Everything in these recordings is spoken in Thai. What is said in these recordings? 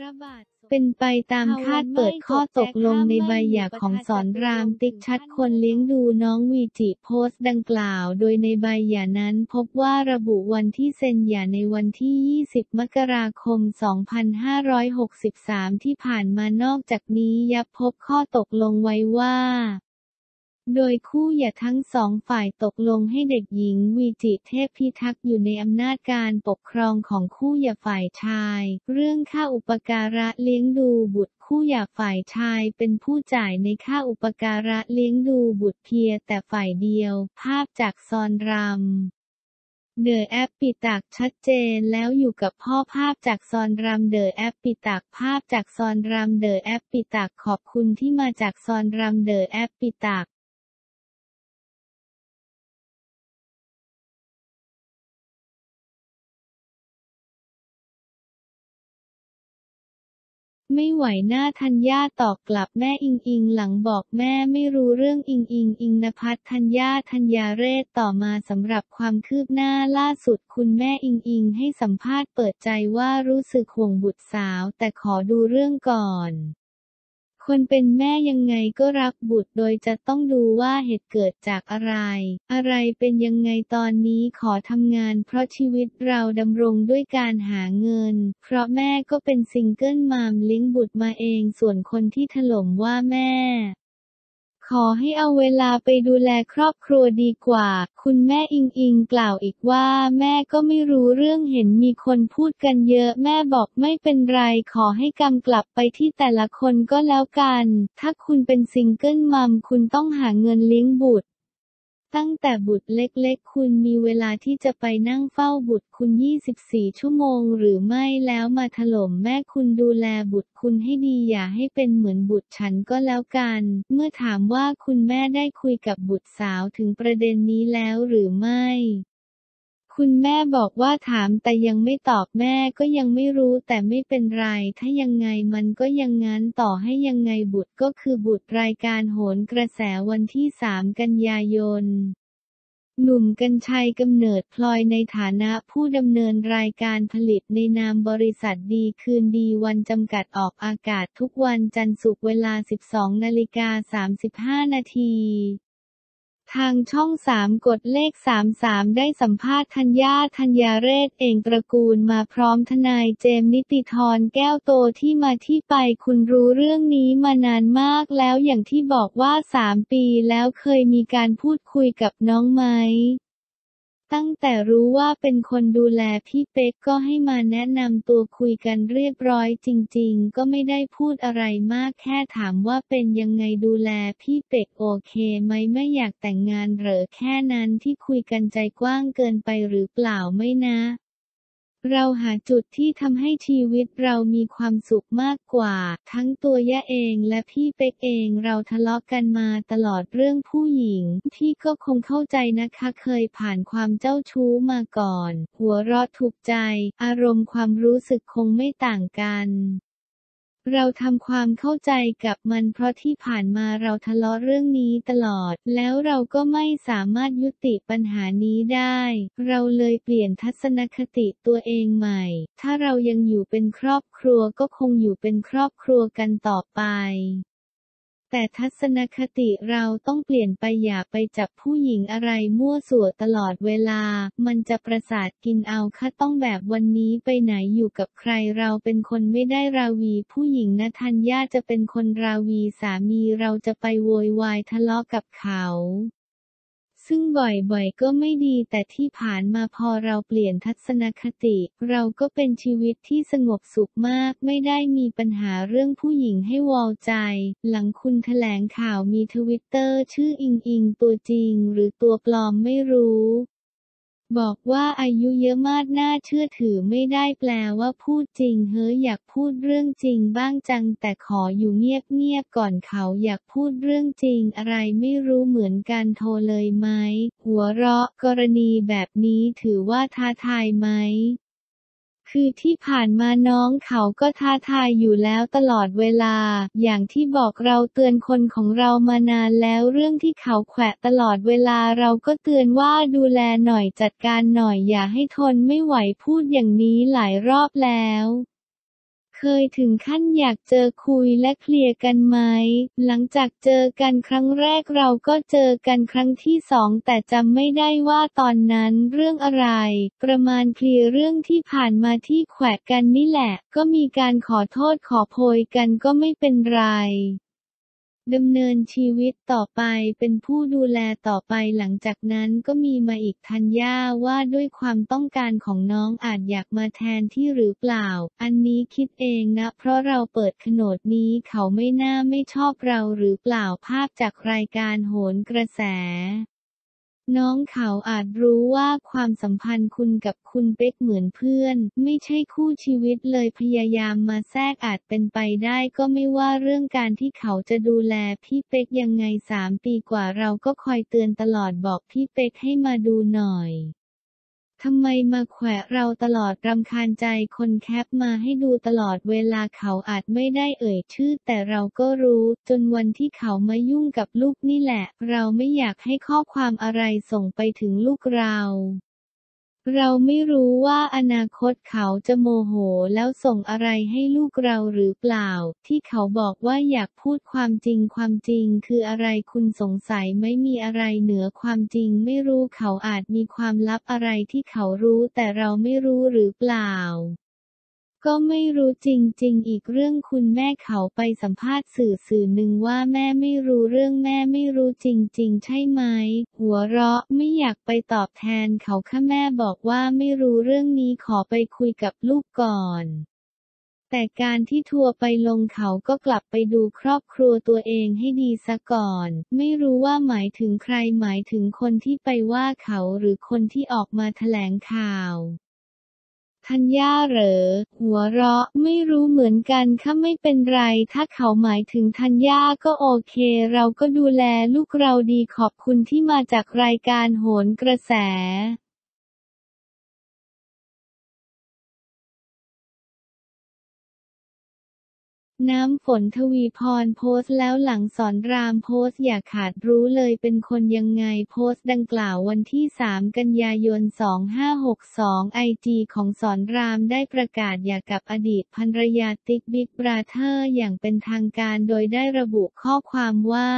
พระบาทสมเป็นไปตามคาดเปิดข้อตกลงในใบหย่าของสอนรามติ๊กชัดคนเลี้ยงดูน้องวีจิโพสต์ดังกล่าว โดยในใบหย่านั้นพบว่าระบุวันที่เซ็นหย่าในวันที่ 20 มกราคม 2563 ที่ผ่านมานอกจากนี้ยับพบข้อตกลงไว้ว่า โดยคู่หย่าทั้งสองฝ่ายตกลงให้เด็กหญิงวีจิเทพพิทักษ์อยู่ในอำนาจการปกครองของคู่หย่าฝ่ายชาย เรื่องค่าอุปการะเลี้ยงดูบุตรคู่หย่าฝ่ายชายเป็นผู้จ่ายในค่าอุปการะเลี้ยงดูบุตรเพียงแต่ฝ่ายเดียว ภาพจากซอนรำเดอะแอปปิตักชัดเจนแล้วอยู่กับพ่อภาพจากซอนรำเดอะแอปปิตักภาพจากซอนรำเดอะแอปปิตักขอบคุณที่มาจากซอนรำเดอะแอปปิตัก ไม่ไหวหน้าธัญญาตอบกลับแม่อิงอิงหลังบอกแม่ไม่รู้เรื่องอิงอิงอิงนภัทรธัญญาธัญญาเรศต่อมาสำหรับความคืบหน้าล่าสุดคุณแม่อิงอิงให้สัมภาษณ์เปิดใจว่ารู้สึกห่วงบุตรสาวแต่ขอดูเรื่องก่อน คนเป็นแม่ยังไงก็รักบุตรโดยจะต้องดูว่าเหตุเกิดจากอะไร อะไรเป็นยังไงตอนนี้ขอทำงาน เพราะชีวิตเราดำรงด้วยการหาเงิน เพราะแม่ก็เป็น single mom เลี้ยงบุตรมาเองส่วนคนที่ถล่มว่าแม่ ขอให้เอาเวลาไปดูแลครอบครัวดีกว่า คุณแม่อิงอิงกล่าวอีกว่า แม่ก็ไม่รู้เรื่องเห็นมีคนพูดกันเยอะแม่บอกไม่เป็นไร ขอให้กรรมกลับไปที่แต่ละคนก็แล้วกัน ถ้าคุณเป็น single mom คุณต้องหาเงินเลี้ยงบุตร ตั้งแต่บุตรเล็กๆ คุณมีเวลาที่จะไปนั่งเฝ้าบุตรคุณ 24 ชั่วโมงหรือไม่แล้วมาถล่มแม่คุณดูแลบุตรคุณให้ดีอย่าให้เป็นเหมือนบุตรฉันก็แล้วกัน เมื่อถามว่าคุณแม่ได้คุยกับบุตรสาวถึงประเด็นนี้แล้วหรือไม่ คุณแม่บอกว่าถามแต่ยังไม่ตอบแม่ก็ยังไม่รู้แต่ไม่เป็นไร ถ้ายังไงมันก็ยังงั้นต่อให้ยังไงบุตรก็คือบุตรรายการโหนกระแสวันที่3กันยายน หนุ่มกัญชัยกำเนิดพลอยในฐานะผู้ดำเนินรายการผลิตในนามบริษัทดีคืนดีวันจำกัดออกอากาศทุกวันจันทร์ศุกร์เวลา 12นาฬิกา35นาที ทางช่องสามกดเลข 33 ได้สัมภาษณ์ธัญญาธัญญาเรศเองตระกูลมาพร้อมทนายเจมส์นิติธรแก้วโตที่มาที่ไปคุณรู้เรื่องนี้มานานมากแล้วอย่างที่บอกว่า 3 ปีแล้วเคยมีการพูดคุยกับน้องไหม ตั้งแต่รู้ว่าเป็นคนดูแลพี่เป๊กก็ให้มาแนะนำตัวคุยกันเรียบร้อยจริงๆ ก็ไม่ได้พูดอะไรมากแค่ถามว่าเป็นยังไงดูแลพี่เป็กโอเคไหมไม่อยากแต่งงานเหรอแค่นั้นที่คุยกันใจกว้างเกินไปหรือเปล่าไม่นะ เราหาจุดที่ทำให้ชีวิตเรามีความสุขมากกว่า ทั้งตัวยะเองและพี่เป็กเองเราทะเลาะกันมาตลอดเรื่องผู้หญิง พี่ก็คงเข้าใจนะคะเคยผ่านความเจ้าชู้มาก่อน หัวเราะถูกใจ อารมณ์ความรู้สึกคงไม่ต่างกัน เราทำความเข้าใจกับมันเพราะที่ผ่านมาเราทะเลาะเรื่องนี้ตลอด แล้วเราก็ไม่สามารถยุติปัญหานี้ได้ เราเลยเปลี่ยนทัศนคติตัวเองใหม่ ถ้าเรายังอยู่เป็นครอบครัวก็คงอยู่เป็นครอบครัวกันต่อไป แต่ทัศนคติเราต้องเปลี่ยนไปอย่าไปจับผู้หญิงอะไรมั่วสั่วตลอดเวลา มันจะประสาทกินเอาค่ะต้องแบบวันนี้ไปไหนอยู่กับใครเราเป็นคนไม่ได้ราวีผู้หญิงนะทัญญาจะเป็นคนราวีสามีเราจะไปโวยวายทะเลาะกับเขา ซึ่งบ่อยๆ ก็ไม่ดีแต่ที่ผ่านมาพอเราเปลี่ยนทัศนคติ เราก็เป็นชีวิตที่สงบสุขมาก ไม่ได้มีปัญหาเรื่องผู้หญิงให้วอลใจ หลังคุณแถลงข่าวมีทวิตเตอร์ชื่ออิงอิงตัวจริงหรือตัวปลอมไม่รู้ บอกว่าอายุเยอะมากน่าเชื่อถือไม่ได้แปลว่าพูดจริงเฮ้ยอยากพูดเรื่องจริงบ้างจังแต่ขออยู่เงียบๆก่อนเขาอยากพูดเรื่องจริงอะไรไม่รู้เหมือนกันโทรเลยไหมหัวเราะกรณีแบบนี้ถือว่าท้าทายไหม คือที่ผ่านมาน้องเขาก็ท้าทายอยู่แล้วตลอดเวลา อย่างที่บอกเราเตือนคนของเรามานานแล้วเรื่องที่เขาแขวะตลอดเวลาเราก็เตือนว่าดูแลหน่อยจัดการหน่อยอย่าให้ทนไม่ไหวพูดอย่างนี้หลายรอบแล้ว เคยถึงขั้นอยากเจอคุยและเคลียร์กันไหม หลังจากเจอกันครั้งแรกเราก็เจอกันครั้งที่สองแต่จำไม่ได้ว่าตอนนั้นเรื่องอะไร ประมาณเคลียร์เรื่องที่ผ่านมาที่แขวะกันนี่แหละ ก็มีการขอโทษขอโพยกันก็ไม่เป็นไร ดำเนินชีวิตต่อไปเป็นผู้ดูแลต่อไปหลังจากนั้นก็มีมาอีกทัญญาว่าด้วยความต้องการของน้องอาจอยากมาแทนที่หรือเปล่า อันนี้คิดเองนะ เพราะเราเปิดโฉนดนี้เขาไม่น่าไม่ชอบเราหรือเปล่าภาพจากรายการโหนกระแส น้องเขาอาจรู้ว่าความสัมพันธ์คุณกับคุณเป๊กเหมือนเพื่อน ไม่ใช่คู่ชีวิตเลยพยายามมาแทรกอาจเป็นไปได้ก็ไม่ว่าเรื่องการที่เขาจะดูแลพี่เป๊กยังไงสามปีกว่าเราก็คอยเตือนตลอดบอกพี่เป๊กให้มาดูหน่อย ทำไมมาแขวะเราตลอดรำคาญใจคนแคปมาให้ดูตลอดเวลาเขาอาจไม่ได้เอ่ยชื่อ แต่เราก็รู้ จนวันที่เขามายุ่งกับลูกนี่แหละ เราไม่อยากให้ข้อความอะไรส่งไปถึงลูกเรา เราไม่รู้ว่าอนาคตเขาจะโมโหแล้วส่งอะไรให้ลูกเราหรือเปล่า ที่เขาบอกว่าอยากพูดความจริงความจริงคืออะไรคุณสงสัยไม่มีอะไรเหนือความจริงไม่รู้เขาอาจมีความลับอะไรที่เขารู้แต่เราไม่รู้หรือเปล่า ก็ไม่รู้จริง ๆ อีกเรื่องคุณแม่เขาไปสัมภาษณ์สื่อสื่อหนึ่งว่าแม่ไม่รู้เรื่องแม่ไม่รู้จริง ๆ ใช่ไหม หัวเราะไม่อยากไปตอบแทนเขาค่ะแม่บอกว่าไม่รู้เรื่องนี้ขอไปคุยกับลูกก่อน แต่การที่ทัวร์ไปลงเขาก็กลับไปดูครอบครัวตัวเองให้ดีซะก่อน ไม่รู้ว่าหมายถึงใครหมายถึงคนที่ไปว่าเขาหรือคนที่ออกมาแถลงข่าว ธัญญาเหรอ หัวเราะไม่รู้เหมือนกันค่ะไม่เป็นไร ถ้าเขาหมายถึงธัญญาก็โอเค เราก็ดูแลลูกเราดีขอบคุณที่มาจากรายการโหนกระแส น้ำฝนทวีพรโพสต์แล้วหลังสอนรามโพสต์อย่าขาดรู้เลยเป็นคนยังไงโพสต์ดังกล่าววันที่ 3 กันยายน 2562ไอจีของสอนรามได้ประกาศอย่ากับอดีตภรรยาติ๊กบิ๊กบราเธอร์อย่างเป็นทางการโดยได้ระบุข้อความว่า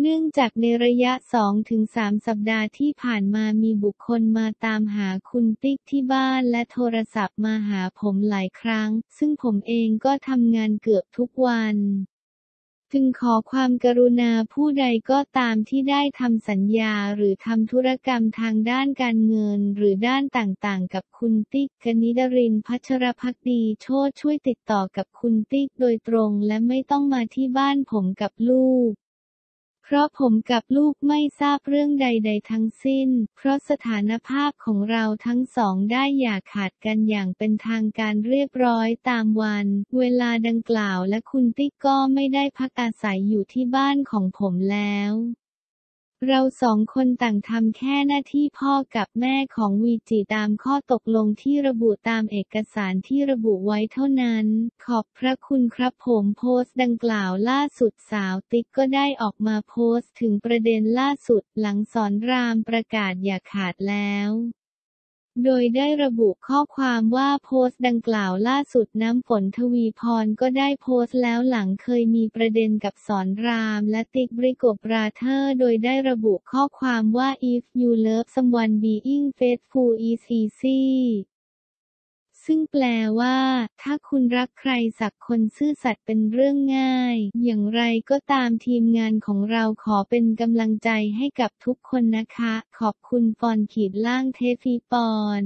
เนื่องจากในระยะ 2-3 สัปดาห์ที่ผ่านมามีบุคคลมาตามหาคุณติ๊กที่บ้านและโทรศัพท์มาหาผมหลายครั้ง ซึ่งผมเองก็ทำงานเกือบทุกวันจึงขอความกรุณาผู้ใดก็ตามที่ได้ทำสัญญาหรือทำธุรกรรมทางด้านการเงินหรือด้านต่างๆ กับคุณติ๊กกนิดรินพัชรพักดีโชดช่วยติดต่อกับคุณติ๊กโดยตรงและไม่ต้องมาที่บ้านผมกับลูก เพราะผมกับลูกไม่ทราบเรื่องใด ๆ ทั้งสิ้น เพราะสถานภาพของเราทั้งสองได้อย่าขาดกันอย่างเป็นทางการเรียบร้อยตามวัน เวลาดังกล่าวและคุณติ๊กก็ไม่ได้พักอาศัยอยู่ที่บ้านของผมแล้ว เราสองคนต่างทำแค่หน้าที่พ่อกับแม่ของวีจิตามข้อตกลงที่ระบุตามเอกสารที่ระบุไว้เท่านั้น ขอบพระคุณครับผมโพสต์ดังกล่าวล่าสุดสาวติ๊กก็ได้ออกมาโพสต์ถึงประเด็นล่าสุดหลังสอนรามประกาศอย่าขาดแล้ว โดยได้ระบุข้อความว่าโพสต์ดังกล่าวล่าสุดน้ำฝนทวีพรก็ได้โพสต์แล้วหลังเคยมีประเด็นกับสอนรามและติ๊กบริโกบราเธอร์โดยได้ระบุข้อความว่า if you love someone being faithful is easy ซึ่งแปลว่า ถ้าคุณรักใครสักคนซื่อสัตย์เป็นเรื่องง่าย อย่างไรก็ตามทีมงานของเราขอเป็นกำลังใจให้กับทุกคนนะคะ ขอบคุณฟอนขีดล่างเทฟีปอน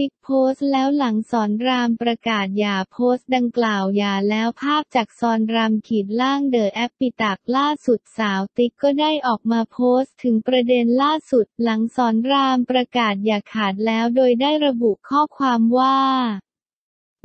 ติ๊กโพสแล้วหลังสอนรามประกาศอย่าโพสดังกล่าวอย่าแล้วภาพจากซอนรามขีดล่างเดอะแอปปิตักล่าสุดสาวติ๊กก็ได้ออกมาโพสต์ถึงประเด็นล่าสุดหลังสอนรามประกาศอย่าขาดแล้วโดยได้ระบุข้อความว่า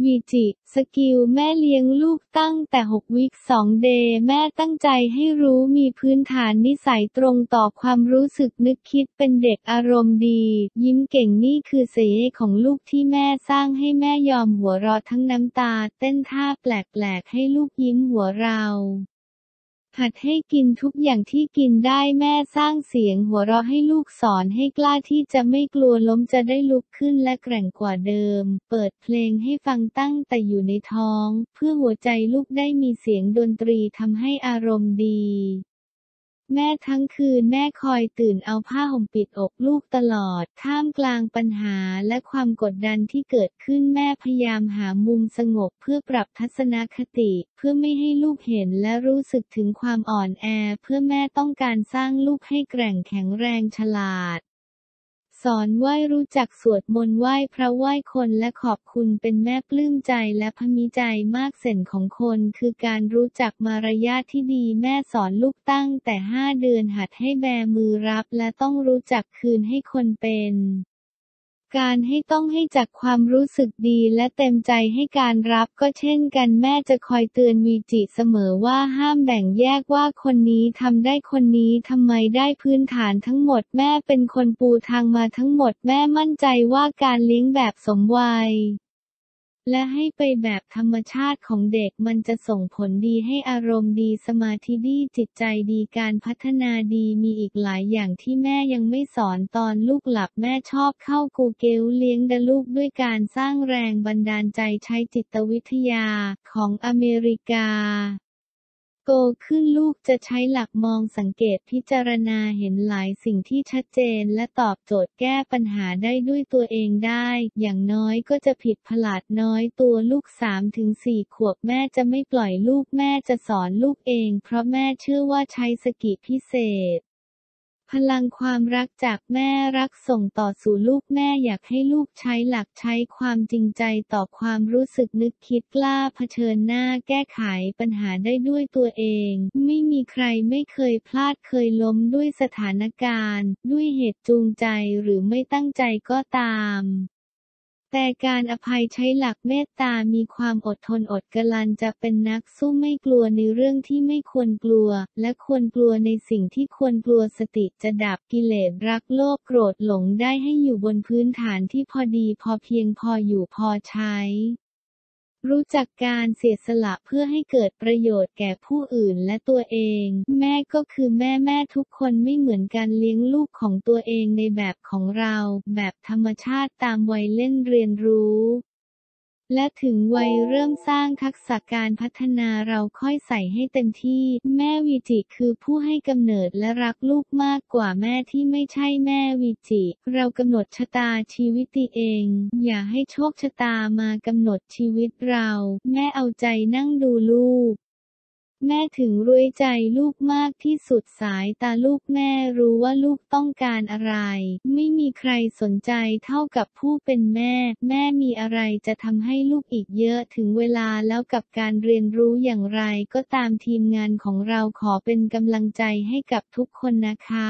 วีจิ สกิลแม่เลี้ยงลูกตั้งแต่ 6 วิค2เดย์แม่ตั้งใจให้รู้มีพื้นฐานนิสัยตรงต่อความรู้สึกนึกคิดเป็นเด็กอารมณ์ดี ยิ้มเก่งนี่คือเสยของลูกที่แม่สร้างให้แม่ยอมหัวเราะทั้งน้ำตา เต้นท่าแปลกๆให้ลูกยิ้มหัวเรา หัดให้กินทุกอย่างที่กินได้แม่สร้างเสียงหัวเราะให้ลูกสอนให้กล้าที่จะไม่กลัวล้มจะได้ลุกขึ้นและแกร่งกว่าเดิม เปิดเพลงให้ฟังตั้งแต่อยู่ในท้อง เพื่อหัวใจลูกได้มีเสียงดนตรีทำให้อารมณ์ดี แม่ทั้งคืนแม่คอยตื่นเอาผ้าห่มปิดอกลูกตลอด ท่ามกลางปัญหาและความกดดันที่เกิดขึ้นแม่พยายามหามุมสงบเพื่อปรับทัศนคติ เพื่อไม่ให้ลูกเห็นและรู้สึกถึงความอ่อนแอ เพื่อแม่ต้องการสร้างลูกให้แกร่งแข็งแรงฉลาด สอนไหว้รู้จักสวดมนต์ไหว้พระไหว้คนและขอบคุณเป็นแม่ปลื้มใจและพมิใจมากเส้นของคนคือการรู้จักมารยาทที่ดีแม่สอนลูกตั้งแต่ห้าเดือนหัดให้แบมือรับและต้องรู้จักคืนให้คนเป็น การให้ต้องให้จากความรู้สึกดีและเต็มใจให้การรับก็เช่นกันแม่จะคอยเตือนวีจิเสมอว่าห้ามแบ่งแยกว่าคนนี้ทำได้คนนี้ทำไมได้พื้นฐานทั้งหมดแม่เป็นคนปูทางมาทั้งหมดแม่มั่นใจว่าการเลี้ยงแบบสมวัย และให้ไปแบบธรรมชาติของเด็กมันจะส่งผลดีให้อารมณ์ดีสมาธิดีจิตใจดีการพัฒนาดีมีอีกหลายอย่างที่แม่ยังไม่สอนตอนลูกหลับแม่ชอบเข้ากูเกลเลี้ยงดลูกด้วยการสร้างแรงบันดาลใจใช้จิตวิทยาของอเมริกา ตขึ้นลูกจะใช้หลักมองสังเกตพิจารณาเห็นหลายสิ่งที่ชัดเจนและตอบโจทย์แก้ปัญหาได้ด้วยตัวเองได้ อย่างน้อยก็จะผิดพลาดน้อยตัวลูก3-4ขวบแม่จะไม่ปล่อยลูกแม่จะสอนลูกเอง เพราะแม่เชื่อว่าใช้สกิพิเศษ พลังความรักจากแม่รักส่งต่อสู่ลูกแม่อยากให้ลูกใช้หลักใช้ความจริงใจต่อความรู้สึกนึกคิดกล้าเผชิญหน้าแก้ไขปัญหาได้ด้วยตัวเอง ไม่มีใครไม่เคยพลาดเคยล้มด้วยสถานการณ์ ด้วยเหตุจูงใจหรือไม่ตั้งใจก็ตาม แต่การอภัยใช้หลักเมตตามีความอดทนอดกลันจะเป็นนักสู้ไม่กลัวในเรื่องที่ไม่ควรกลัว และควรกลัวในสิ่งที่ควรกลัวสติจะดับกิเลสรักโลภโกรธหลงได้ให้อยู่บนพื้นฐานที่พอดีพอเพียงพออยู่พอใช้ รู้จักการเสียสละเพื่อให้เกิดประโยชน์แก่ผู้อื่นและตัวเอง แม่ก็คือแม่แม่ทุกคนไม่เหมือนกันเลี้ยงลูกของตัวเองในแบบของเรา แบบธรรมชาติตามวัยเล่นเรียนรู้ และถึงวัยเริ่มสร้างทักษะการพัฒนาเราค่อยใส่ให้เต็มที่ แม่วิจิคือผู้ให้กำเนิดและรักลูกมากกว่าแม่ที่ไม่ใช่แม่วิจิ เรากำหนดชะตาชีวิตตเอง อย่าให้โชคชะตามากำหนดชีวิตเรา แม่เอาใจนั่งดูลูก แม่ถึงรู้ใจลูกมากที่สุดสายตาลูกแม่รู้ว่าลูกต้องการอะไร ไม่มีใครสนใจเท่ากับผู้เป็นแม่ แม่มีอะไรจะทำให้ลูกอีกเยอะถึงเวลาแล้วกับการเรียนรู้อย่างไรก็ตามทีมงานของเราขอเป็นกำลังใจให้กับทุกคนนะคะ